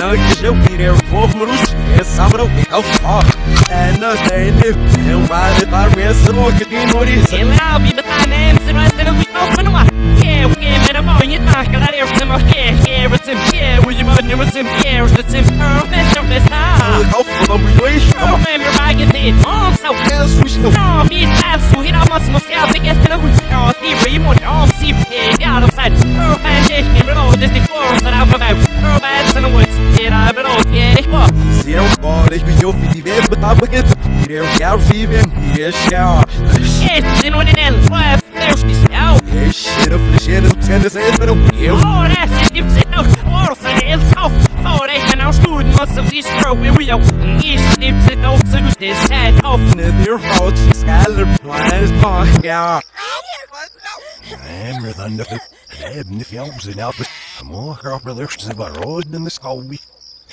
know you should be there for Marus. Yes, I'm gonna be out far. And nothing if and why did I rest the look at you what is Ele abi betane hepsi rastını bir kafını var. Yeah, we came in a boy in my car. There was some yeah, yeah, it's him, yeah, mit Abgit. Der Garfiven, hier schau. Ett, och den eld, vad är först Ja, Ich shit auf die Schädel, Tennis ist mir um. Eu Åh, det är så djupt sitt nog Åh, så det är så För det kan ha stod massa vi strå Vi vill ha Is djupt sitt nog Så just det är sad off öffne dir Haut, Skaller, Planets, ja. Emmer dan de hebben de fjousen af. Morgen op de lucht ze var rood in de skouwi.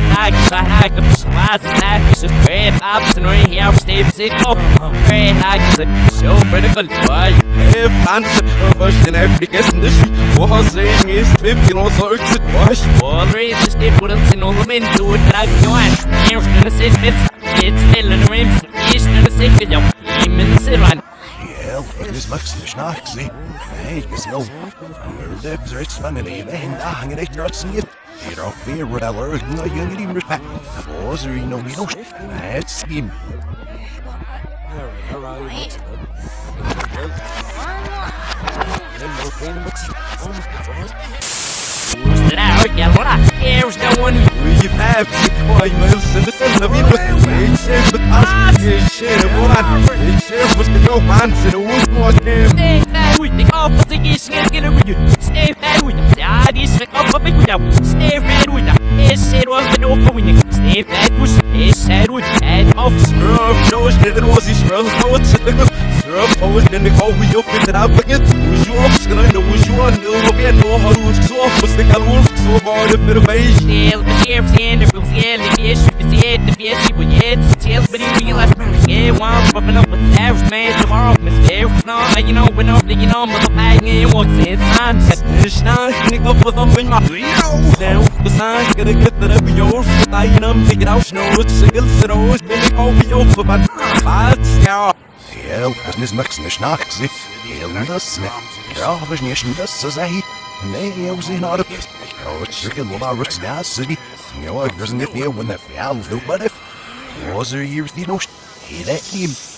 to him. Red like I a slice like it's a red pops and here Steve sick. Up Red like it's a so critical why If fans först en Afrikas nisch Och har sing is 50 och så ut sitt wash Always just did what else in all the men do it like you want gonna sit it's it's still in Ja, det is max de snaak zie. Nee, ik is no. Maar de zits van een even en daar hangen echt rotsen je. Hier ook weer wat no jongen die respect. Was er no die no. Het schim. Who's that out yeah what I here's no one We have to Oi, men sen det sen när vi var Jag känner med ask Jag känner våran Jag känner vad ska the and get with you. Stay fat with the daddy's like off of me with you. Stay fat with the is it was the no for you. Stay fat with is sad with head off. Snurf, knows that it was his smell How it's a little Snurf, always then they call we up Fit it up again Who's you up, skin I know who's you on Nil, look at no how to so What's the wolf, so hard if it beige Still the sheriff's in the room, yeah, the fish, the head, the fish, she was yet. Still, but he realized, yeah, one bumping up with the average man when I'm you know, motherfucking and what's sunset. Ich nach, ich glaub, was am bin mach Now, the sign, gotta get that up yours I am take it out, snow, it's single, so it's been a call me over, but Fast, ja Ja, das is de snaak zie. Heel das ne. Ja, was niet eens dat ze zei. Nee, je was in orde. Ja, het cirkel wel maar rust daar city. Ja, ik was niet meer fjal doet, but if was er hier die nog. He that him.